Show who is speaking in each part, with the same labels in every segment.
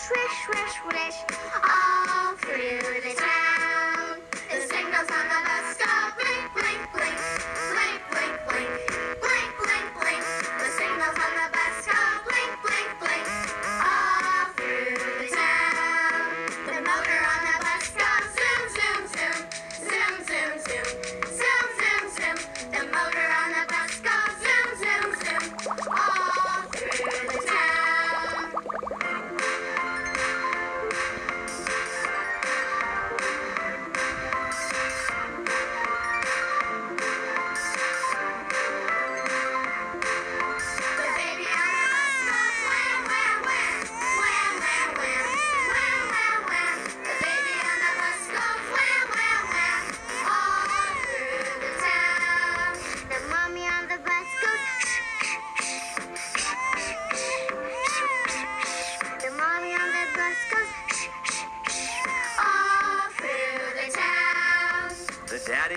Speaker 1: swish, swish, swish all through the town.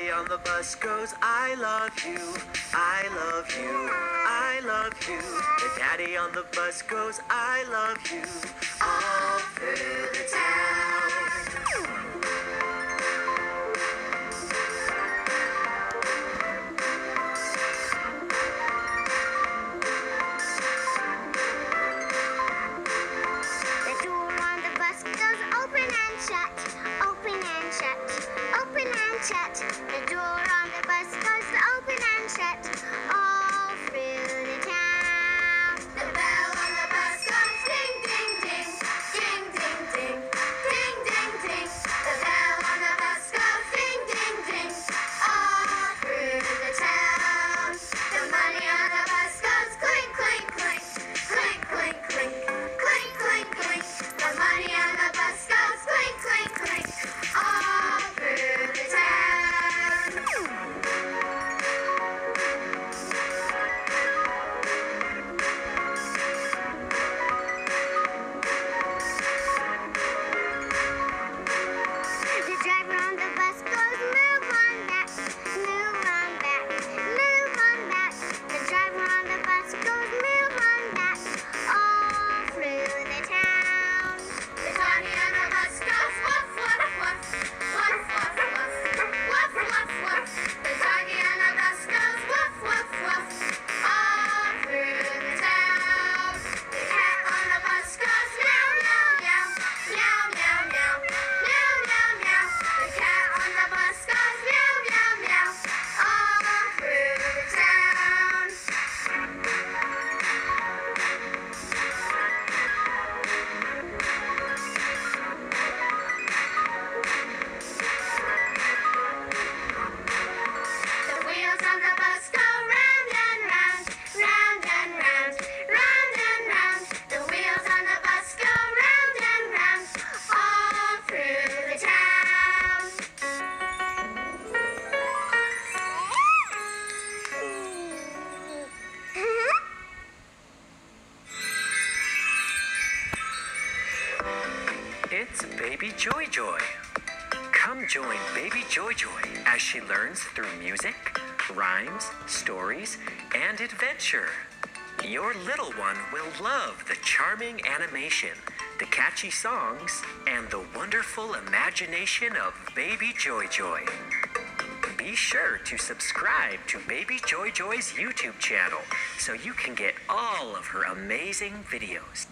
Speaker 1: everybody on the bus goes,
Speaker 2: I love you, I love you, I love you. The daddy on the bus goes, I love you, all through the town.
Speaker 1: The door on the bus goes open and shut
Speaker 2: chat Baby Joy Joy. Come join Baby Joy Joy as she learns through music, rhymes, stories, and adventure. Your little one will love the charming animation, the catchy songs, and the wonderful imagination of Baby Joy Joy. Be sure to subscribe to Baby Joy Joy's YouTube channel so you can get all of her amazing videos.